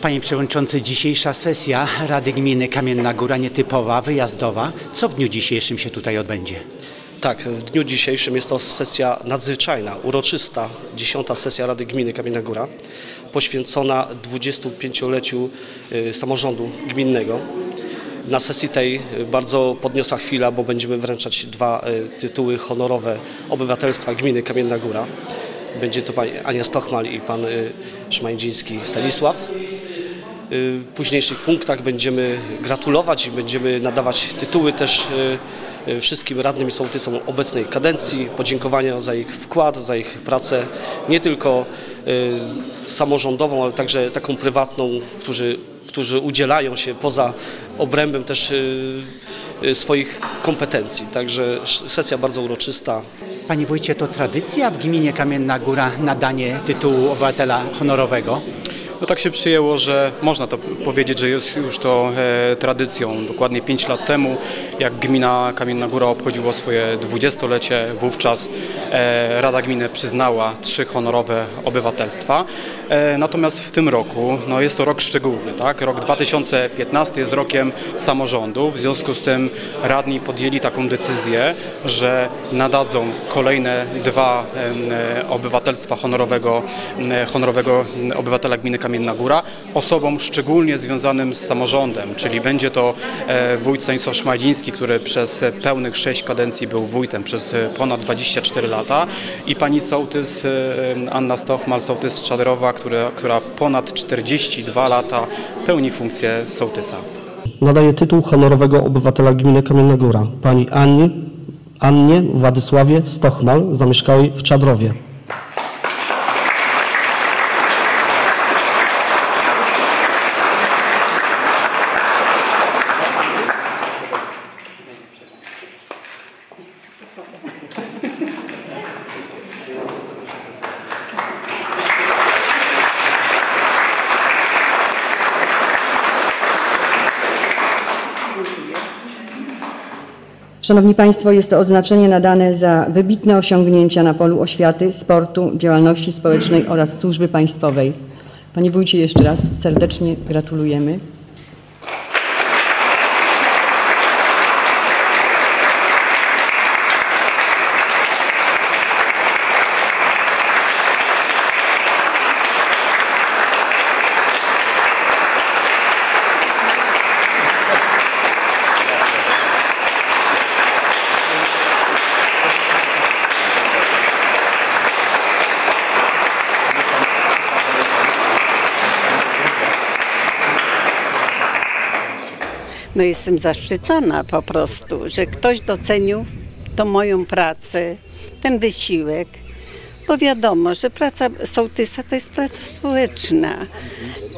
Panie Przewodniczący, dzisiejsza sesja Rady Gminy Kamienna Góra nietypowa, wyjazdowa. Co w dniu dzisiejszym się tutaj odbędzie? Tak, w dniu dzisiejszym jest to sesja nadzwyczajna, uroczysta, dziesiąta sesja Rady Gminy Kamienna Góra, poświęcona 25-leciu y, samorządu gminnego. Na sesji tej y, bardzo podniosła chwila, bo będziemy wręczać dwa y, tytuły honorowe obywatelstwa gminy Kamienna Góra. Będzie to pani Ania Stochmal i pan y, Szmańdziński Stanisław. Y, W późniejszych punktach będziemy gratulować i będziemy nadawać tytuły też y, wszystkim radnym i sołtysom obecnej kadencji, podziękowania za ich wkład, za ich pracę, nie tylko samorządową, ale także taką prywatną, którzy, którzy udzielają się poza obrębem też swoich kompetencji. Także sesja bardzo uroczysta, Panie Wójcie, to tradycja w gminie Kamienna Góra nadanie tytułu obywatela honorowego? No tak się przyjęło, że można to powiedzieć, że jest już to e, tradycją. Dokładnie 5 lat temu, jak gmina Kamienna Góra obchodziła swoje dwudziestolecie, wówczas e, Rada Gminy przyznała trzy honorowe obywatelstwa. E, natomiast w tym roku, no jest to rok szczególny, tak? Rok 2015 jest rokiem samorządu, w związku z tym radni podjęli taką decyzję, że nadadzą kolejne dwa e, obywatelstwa honorowego, e, honorowego obywatela gminy Kamienna Góra osobom szczególnie związanym z samorządem, czyli będzie to e, wójt Stanisław Szmajdziński, który przez pełnych sześć kadencji był wójtem przez e, ponad 24 lata i pani sołtys e, Anna Stochmal, sołtys z Czaderowa, która, która ponad 42 lata pełni funkcję sołtysa. Nadaje tytuł honorowego obywatela gminy Kamienna Góra pani Annie, Annie Władysławie Stochmal, zamieszkałej w Czadrowie. Szanowni Państwo, jest to odznaczenie nadane za wybitne osiągnięcia na polu oświaty, sportu, działalności społecznej oraz służby państwowej. Panie Wójcie, jeszcze raz serdecznie gratulujemy. No jestem zaszczycona po prostu, że ktoś docenił tą moją pracę, ten wysiłek. Bo wiadomo, że praca sołtysa to jest praca społeczna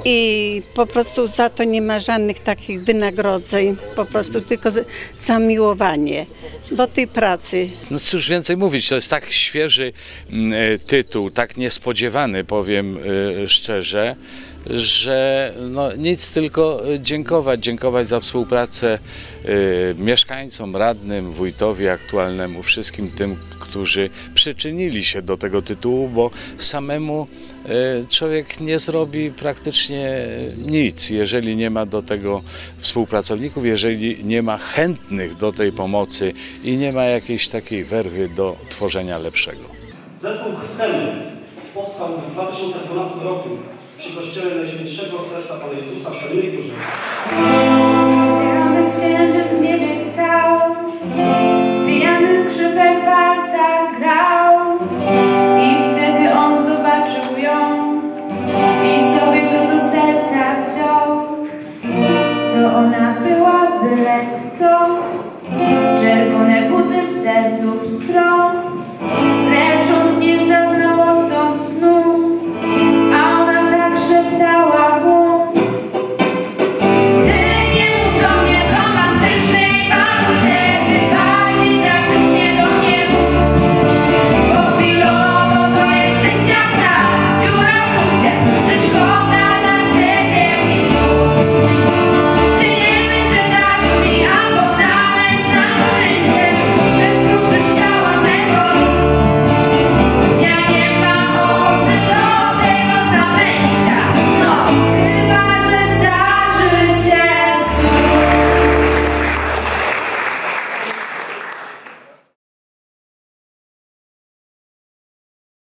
i po prostu za to nie ma żadnych takich wynagrodzeń, po prostu tylko zamiłowanie do tej pracy. No cóż więcej mówić, to jest tak świeży mm, e, tytuł, tak niespodziewany, powiem e, szczerze, że no, nic tylko e, dziękować, dziękować za współpracę e, mieszkańcom, radnym, wójtowi aktualnemu, wszystkim tym, którzy przyczynili się do tego tytułu, bo samemu e, człowiek nie zrobi praktycznie nic, jeżeli nie ma do tego współpracowników, jeżeli nie ma chętnych do tej pomocy i nie ma jakiejś takiej werwy do tworzenia lepszego. Zespół chrzcenny powstał w 2012 roku przy kościele Najświętszego Serca Pana Jezusa w Górze.